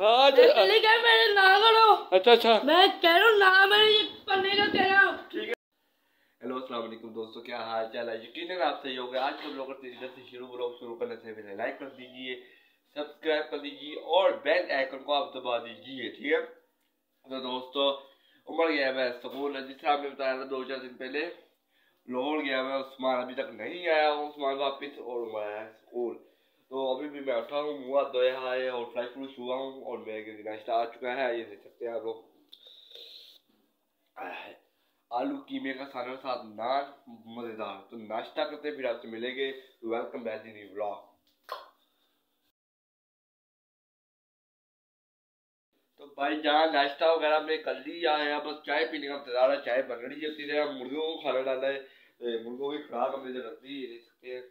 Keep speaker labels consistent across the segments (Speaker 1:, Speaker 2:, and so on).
Speaker 1: हाँ
Speaker 2: मैं चली गई मेरे ना करो।
Speaker 1: अच्छा अच्छा।
Speaker 2: मैं कह रहा हूँ ना मेरे ये पन्ने का कह रहा हूँ।
Speaker 1: हेलो अस्सलाम वालेकुम दोस्तों क्या हाल चाल है? यकीनन आप सही होगा। आज के ब्लॉग करते इधर से शुरू ब्लॉग शुरू करने से पहले लाइक कर दीजिए सब्सक्राइब कर दीजिए और बेल आइकन को आप दबा दीजिए ठीक है? तो दोस्तों उमड़ गया मैं स्कूल जिस तरह आपने बताया था दो चार दिन पहले लाहौर गया मैं उस्मान अभी तक नहीं आया हूँ उस्मान वापस और है स्कूल। तो अभी भी मैं उठा हूँ मुँह हाथ है और फ्रेश फ्रूश हुआ हूँ और मेरे नाश्ता आ चुका है ये देख सकते हैं आप लोग। आलू कीमे का खाना साथ नान मज़ेदार। तो नाश्ता करते फिर आपसे मिलेंगे। वेलकम बैक इन व्लॉग तो भाई जहाँ नाश्ता वगैरह में कर लिया है बस चाय पीने का इंतज़ार है। चाय बन रही है देर को खाना डाला है। ए, मुर्गों की खुराक हमने रखी है देख सकते हैं।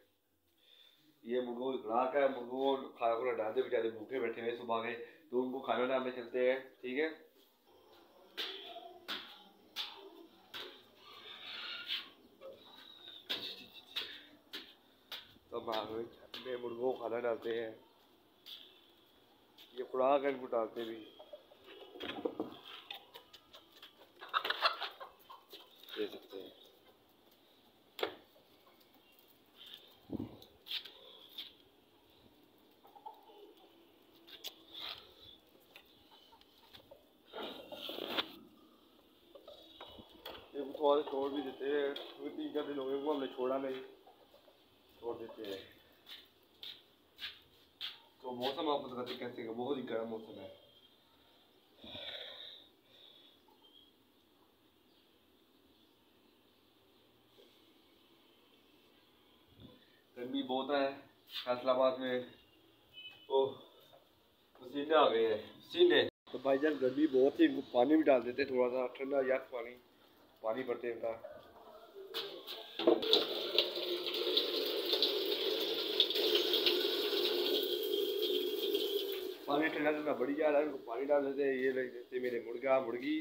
Speaker 1: ये मुर्गों की खुराक है मुर्गों को खाना खुना डालते बेचारे भूखे बैठे हुए सुबह के। तो उनको खाना डालने चलते हैं, ठीक है? तो अपने मुर्गों को खाना डालते हैं। ये खुराक है, इनको डालते भी। दे सकते हैं। ये छोड़ भी देते हैं। तीन चार दिन हो गए हमने छोड़ा नहीं। छोड़ देते हैं। तो मौसम आप बताते कैसे का? बहुत ही गर्म मौसम है। गर्मी बहुत है, फैसलाबाद में। ओह पसीने आ गए हैं। पसीने तो भाई जान गर्मी बहुत ही पानी भी डाल देते थोड़ा सा, ठंडा याद पानी। पानी हैं इनका पानी ठंडा ठंडा बढ़ी जा रहा है पानी डाल देते ये रख देते मेरे मुर्गा, मुर्गी।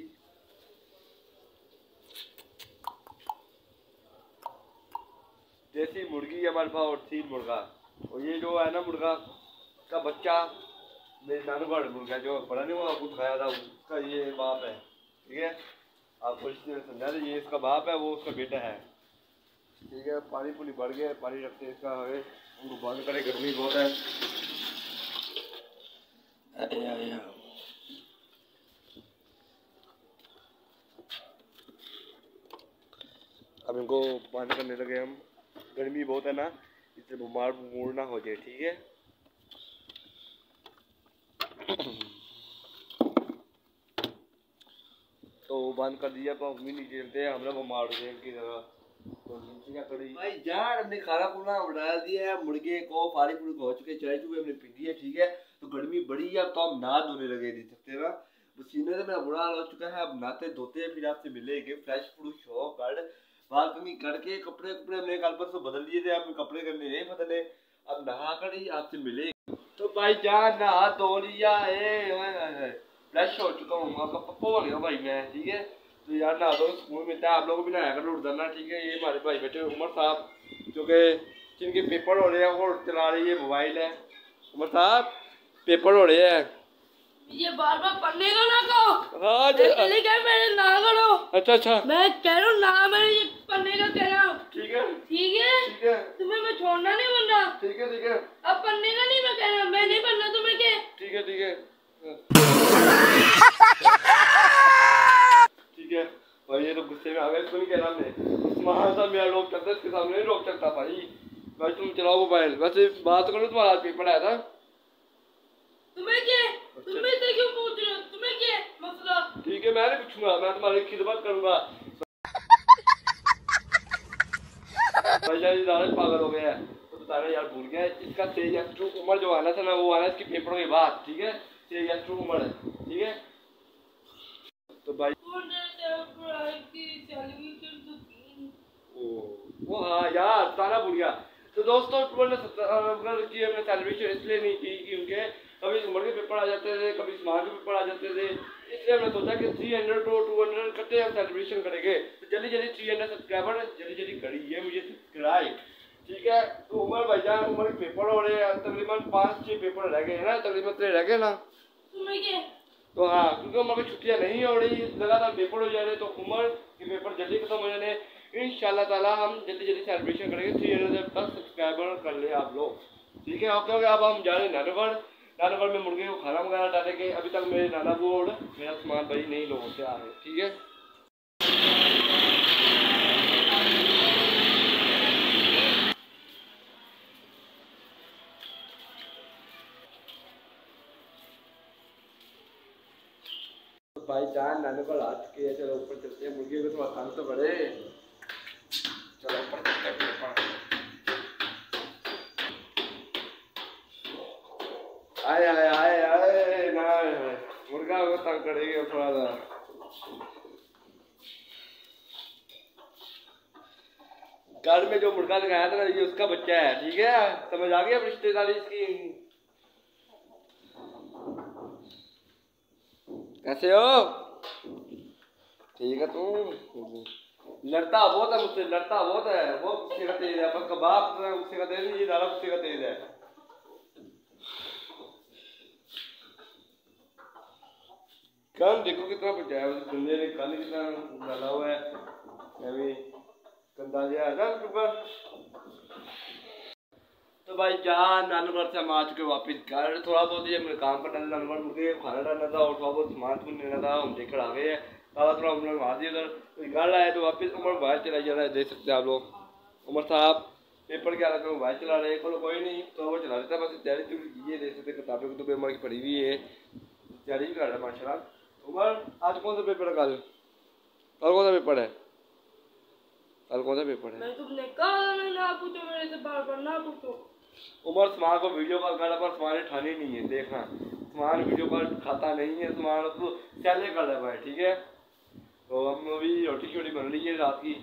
Speaker 1: देसी मुर्गी है हमारे पास और तीन मुर्गा। और ये जो है ना मुर्गा का बच्चा, मेरे नानूगढ़ मुर्गा जो बड़ा नहीं हुआ कुछ खाया था, उसका ये बाप है, ठीक है? आपको इसने समझा दे ये इसका बाप है वो उसका बेटा है। ठीक है पानी पुनी बढ़ गया पानी रखते हैं इसका है उनको बंद करें गर्मी बहुत है। अब इनको बंद करने लगे हम। गर्मी बहुत है ना इससे बीमार बूमार ना हो जाए ठीक है? तो बंद कर दिया तो हम नहीं झेलते हम लोग हो जाए इनकी तरह तो भाई यार हमने खाना बना दिया है, मुर्गे को फूरी हो चुके चाय चुके, हमने पी ठीक है। तो गर्मी बड़ी है, अब तो हम धोने लगे सकते पसीने से मेरा बुरा हाल हो चुका है, अब नहाते धोते हैं, फिर आपसे मिलेंगे। फ्रेश फ्रूश हो कर बालकनी करके कपड़े कपड़े हमने कल परसों बदल दिए थे अब कपड़े करने नहीं बदले। अब नहा कर ही आपसे मिले तो भाई, जान, नहा, धो लिया है फ्रेश हो चुका हूँ आपका पप्पा हो गया भाई मैं ठीक है तो यार नहा दो स्कूल है आप लोग भी नहाया कर उठ जाना ठीक है ये हमारे भाई बेटे उमर साहब जो कि जिनके पेपर हो रहे हैं वो चला रही है मोबाइल है उमर साहब पेपर हो रहे हैं
Speaker 2: ये बार बार पन्ने का ना कहो
Speaker 1: हाँ
Speaker 2: मैं मेरे ना करो
Speaker 1: अच्छा अच्छा
Speaker 2: मैं कह रहा हूँ ना मेरे ये पन्ने का कह रहा हूँ
Speaker 1: ठीक है
Speaker 2: ठीक है
Speaker 1: ठीक है
Speaker 2: तुम्हें मैं छोड़ना नहीं रहा
Speaker 1: ठीक है ठीक है
Speaker 2: अब पन्ने का नहीं मैं कह रहा मैं नहीं बनना तुम्हें क्या
Speaker 1: ठीक है ठीक है ठीक है। भाई ये तो गुस्से में आ गए इसको नहीं। कहना हमने वहाँ सा मेरा रोक सकता इसके सामने नहीं रोक सकता भाई। भाई तुम चलाओ मोबाइल। वैसे बात करो तुम्हारा आज पेपर आया था।
Speaker 2: तुम्हें क्या? तुम्हें क्यों पूछ रहे हो? तुम्हें क्या मसला?
Speaker 1: ठीक है मैं नहीं पूछूँगा मैं तुम्हारी खिदमत करूँगा। भाई यार ये पागल हो गया। है तो बताना यार भूल गया। इसका टू उम्र जो आना था ना वो आना इसके पेपरों के बाद ठीक है? से या उम्र है ठीक है? तो भाई ओ हाँ यार सारा भूल गया तो दोस्तों की हमने सेलिब्रेशन इसलिए नहीं की क्योंकि कभी उम्र के पेपर आ जाते थे, कभी स्मार्ट के पेपर आ जाते थे। इसलिए हमने सोचा कि three hundred to two hundred करते हम सेलिब्रेशन करेंगे। तो जल्दी जल्दी थ्री हंड्रेड सब्सक्राइबर जल्दी जल्दी करिए मुझे सब्सक्राइब ठीक है तो उमर भाईजान उमर के पेपर हो रहे हैं तकरीबन पाँच छः पेपर रह गए हैं ना तकरीबन तेरे रह गए ना?
Speaker 2: तो
Speaker 1: तो हाँ क्योंकि उम्र की छुट्टियाँ नहीं हो रही लगातार पेपर हो जा रहे तो उम्र के पेपर जल्दी खत्म हो जाने इन ताला हम जल्दी जल्दी सेलिब्रेशन करेंगे थ्री हंड्रेड प्लस सब्सक्राइबर कर ले आप लोग। ठीक है ओके ओके अब हम जा रहे हैं नानगढ़। नानगढ़ में मुर्गे को खाना वगैरह डालेंगे। अभी तक मेरे नाना बोर्ड मेरा सामान भाई नहीं लोगों से आ रहे ठीक है? भाई जान, नाने को ला चुके हैं चलो ऊपर चलते हैं मुर्गे को थोड़ा काम तो बढ़े चलो ऊपर चलते हैं ऊपर आए आए आए आए, ना, मुर्गा को तंग करेगी थोड़ा सा घर में जो मुर्गा दिखाया था ना, ये उसका बच्चा है, ठीक है? समझ आ गया रिश्तेदारी इसकी? कैसे हो? ठीक है तू? लड़ता बहुत है मुझसे, लड़ता बहुत है। वो गुस्से का तेज है पर कबाब गुस्से का तेज नहीं दारा गुस्से का तेज है। कम देखो कितना बचा है बंदे ने कल कितना डाला हुआ है। अभी गंदा है ना ऊपर। तो भाई, जहाँ नानगढ़ से हम आ चुके वापिस घर। थोड़ा बहुत ये काम पर डालना नानगढ़ मुझे खाना डालना था और थोड़ा बहुत सामान सुन लेना था हम देखकर आ गए हैं। थोड़ा थोड़ा हम लोग दिए उधर तो घर आए तो वापस उमर बाहर चला जा रहा है, देख सकते हैं आप लोग। उमर साहब पेपर के आ रहा था मोबाइल चला रहे हैं, चलो कोई नहीं तो वो चला देता बस तैयारी तो कीजिए देख सकते किताबें तो उमर की पढ़ी हुई है। तैयारी भी कर रहा है माशा उमर, आज कौन सा पेपर है कल? कल कौन सा पेपर है? कल कौन सा पेपर है?
Speaker 2: मैं तुमने कहा मैं ना पूछो, मेरे से बार बार ना पूछो।
Speaker 1: उमर सामान को वीडियो कॉल करना पर सामान उठानी नहीं है, देखना। सामान वीडियो कॉल खाता नहीं है सामान उसको चले कर रहा है, ठीक है? तो हम अभी रोटी शोटी बन रही है रात की।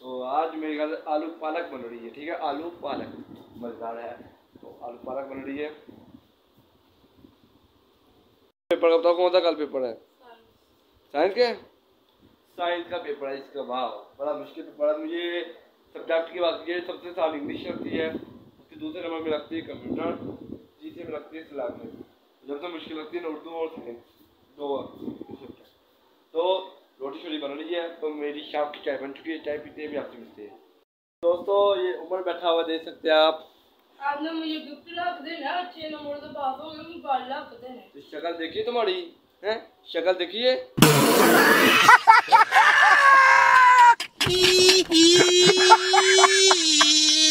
Speaker 1: तो आज मेरे ख्याल आलू पालक बन रही है, ठीक है? आलू पालक, मज़ेदार है। तो आलू पालक बन रही है। पेपर का बताओ, कौन कल पेपर है? साइंस के? साइंस का पेपर है, इसका भाव। बड़ा मुश्किल पेपर है मुझे सब्जेक्ट की बात की सबसे साल इंग्लिश लगती है। उसके दूसरे नंबर में लगती है कंप्यूटर तीसरे में लगती है इस्लामिक जब से मुश्किल लगती है ना उर्दू और साइंस दो तो रोटी शोटी बन है तो मेरी शाम की चाय बन चुकी है चाय पीते भी आपसे मिलते हैं. दोस्तों ये उम्र बैठा हुआ देख सकते हैं आप.
Speaker 2: आपने मुझे गिफ्ट रख देना अच्छे नंबर तो पास हो गए मोबाइल रख देना
Speaker 1: तो शक्ल देखिए तुम्हारी हैं? शक्ल देखिए.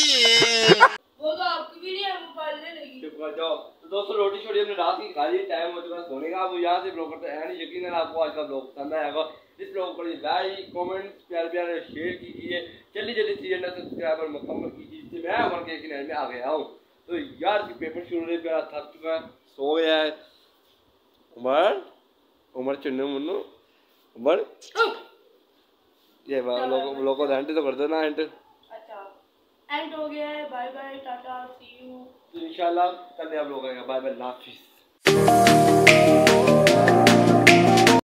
Speaker 2: वो तो आपकी भी नहीं है मोबाइल लेने
Speaker 1: जाओ। तो दोस्तों रोटी छोड़ी हमने रात की खा ली टाइम हो चुका है सोने का। आप यहाँ से ब्लॉग करते हैं। नहीं यकीन है आपको आज का ब्लॉग पसंद आएगा इस ब्लॉग पर लाइक कमेंट प्यार प्यार शेयर कीजिए। जल्दी जल्दी हंड्रेड सब्सक्राइबर मुकम्मल कीजिए मैं उमर के किनारे में आ गया हूँ। तो यार की पेपर शुरू होने पर थक चुका है। सो गया है। उमर उमर चुन्नू मुन्नू। उमर। ये लोगों लोगों को एंट तो कर दो ना एंट
Speaker 2: अच्छा एंड हो गया है. Bye bye tata see you
Speaker 1: इंशाल्लाह कल आप लोग आएगा बाय बाय हाफिज़.